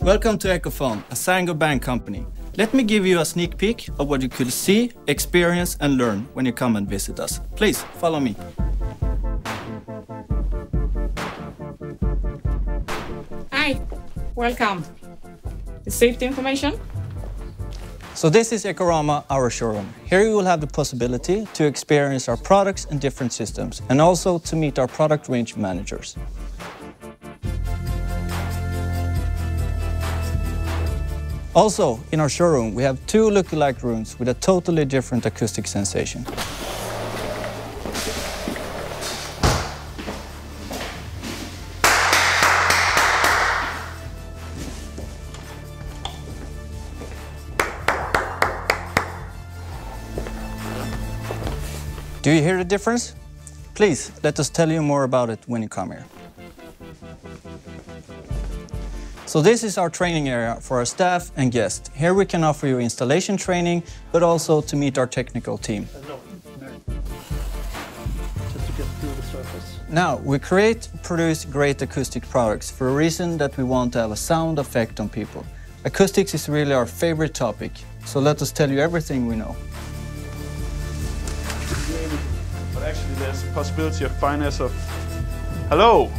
Welcome to Ecophon, a Saint-Gobain company. Let me give you a sneak peek of what you could see, experience and learn when you come and visit us. Please, follow me. Hi, welcome. Safety information? So this is Ecorama, our showroom. Here you will have the possibility to experience our products and different systems, and also to meet our product range managers. Also, in our showroom, we have two lookalike rooms with a totally different acoustic sensation. Do you hear the difference? Please, let us tell you more about it when you come here. So this is our training area for our staff and guests. Here we can offer you installation training, but also to meet our technical team. Now, we create, produce great acoustic products for a reason that we want to have a sound effect on people. Acoustics is really our favorite topic, so let us tell you everything we know. But actually, there's a possibility of finance of. Hello,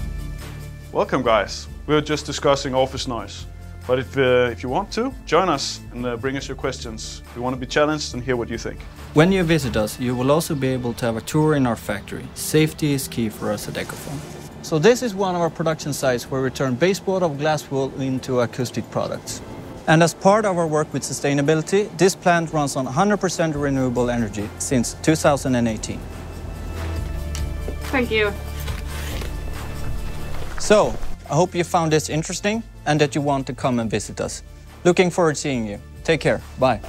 welcome, guys. We were just discussing office noise. But if, uh, if you want to, join us and uh, bring us your questions. We want to be challenged and hear what you think. When you visit us, you will also be able to have a tour in our factory. Safety is key for us at Ecophon. So this is one of our production sites where we turn baseboard of glass wool into acoustic products. And as part of our work with sustainability, this plant runs on 100% renewable energy since 2018. Thank you. So, I hope you found this interesting and that you want to come and visit us. Looking forward to seeing you. Take care. Bye.